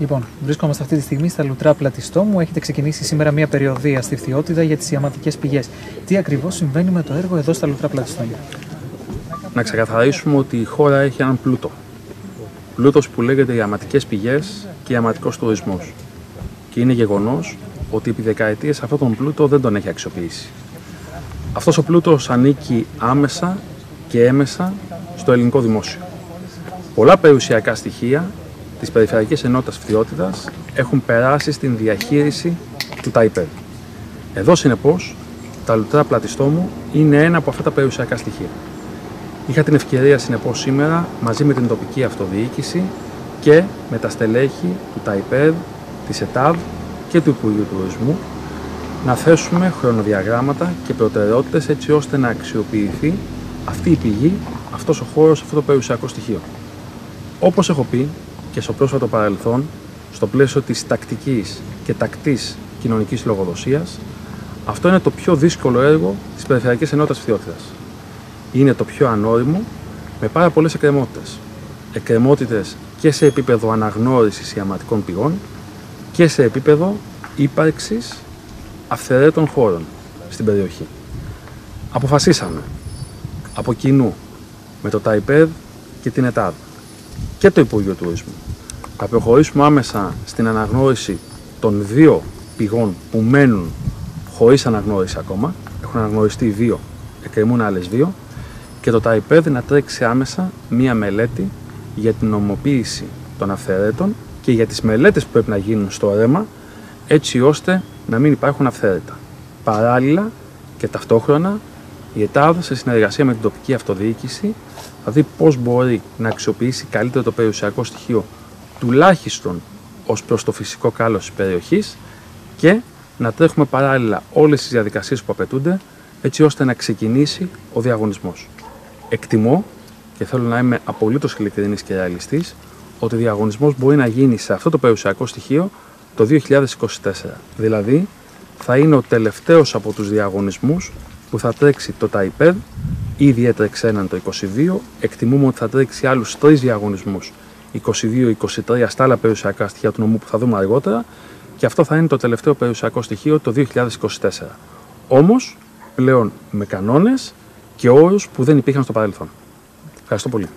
Λοιπόν, βρίσκομαστε αυτή τη στιγμή στα Λουτρά Πλατιστόμου. Έχετε ξεκινήσει σήμερα μια περιοδία στη Φθιότητα για τις ιαματικέ πηγές. Τι ακριβώς συμβαίνει με το έργο εδώ στα Λουτρά Πλατιστόμου. Να ξεκαθαρίσουμε ότι η χώρα έχει έναν πλούτο. Πλούτος που λέγεται ιαματικέ πηγές και ιαματικό τουρισμός. Και είναι γεγονός ότι επί δεκαετίες αυτόν τον πλούτο δεν τον έχει αξιοποιήσει. Αυτός ο πλούτος ανήκει άμεσα και έμεσα στο ελληνικό δημόσιο. Πολλά περιουσιακά στοιχεία της Περιφερειακής Ενότητας Φθιότητα έχουν περάσει στην διαχείριση του ΤΑΙΠΕΔ. Εδώ, συνεπώς, τα λουτρά πλατιστόμου είναι ένα από αυτά τα περιουσιακά στοιχεία. Είχα την ευκαιρία, συνεπώς, σήμερα μαζί με την τοπική αυτοδιοίκηση και με τα στελέχη του ΤΑΙΠΕΔ, της ΕΤΑΒ και του Υπουργείου Τουρισμού να θέσουμε χρονοδιαγράμματα και προτεραιότητες έτσι ώστε να αξιοποιηθεί αυτή η πηγή, αυτός ο χώρος, αυτό το περιουσιακό στοιχείο. Όπως έχω πει και στο πρόσφατο παρελθόν, στο πλαίσιο της τακτικής και τακτής κοινωνικής λογοδοσίας, αυτό είναι το πιο δύσκολο έργο της Περιφερειακής Ενότητας Φθιότητας. Είναι το πιο ανώριμο, με πάρα πολλές εκκρεμότητες. Εκκρεμότητες και σε επίπεδο αναγνώρισης ιαματικών πηγών και σε επίπεδο ύπαρξης αυθαιρέτων χώρων στην περιοχή. Αποφασίσαμε από κοινού με το ΤΑΙΠΕΔ και την ΕΤΑΔ και το Υπουργείο Τουρισμού να προχωρήσουμε άμεσα στην αναγνώριση των δύο πηγών που μένουν χωρίς αναγνώριση ακόμα. Έχουν αναγνωριστεί δύο, εκκρεμούν άλλες δύο και το ΤΑΙΠΕΔ να τρέξει άμεσα μία μελέτη για την νομοποίηση των αυθαιρέτων και για τις μελέτες που πρέπει να γίνουν στο ρέμα έτσι ώστε να μην υπάρχουν αυθαίρετα. Παράλληλα και ταυτόχρονα η ΕΤΑΔ σε συνεργασία με την τοπική αυτοδιοίκηση θα δει πώς μπορεί να αξιοποιήσει καλύτερα το περιουσιακό στοιχείο τουλάχιστον ως προς το φυσικό κάλος της περιοχής και να τρέχουμε παράλληλα όλες τις διαδικασίες που απαιτούνται έτσι ώστε να ξεκινήσει ο διαγωνισμός. Εκτιμώ και θέλω να είμαι απολύτως ειλικρινής και ρεαλιστής ότι ο διαγωνισμός μπορεί να γίνει σε αυτό το περιουσιακό στοιχείο το 2024. Δηλαδή θα είναι ο τελευταίος από τους διαγωνισμούς που θα τρέξει το ΤΑΙΠΕΔ, ήδη έτρεξε έναν το 22, εκτιμούμε ότι θα τρέξει άλλους τρεις διαγωνισμούς 22-23 στα άλλα περιουσιακά στοιχεία του νομού που θα δούμε αργότερα και αυτό θα είναι το τελευταίο περιουσιακό στοιχείο το 2024. Όμως πλέον με κανόνες και όρους που δεν υπήρχαν στο παρελθόν. Ευχαριστώ πολύ.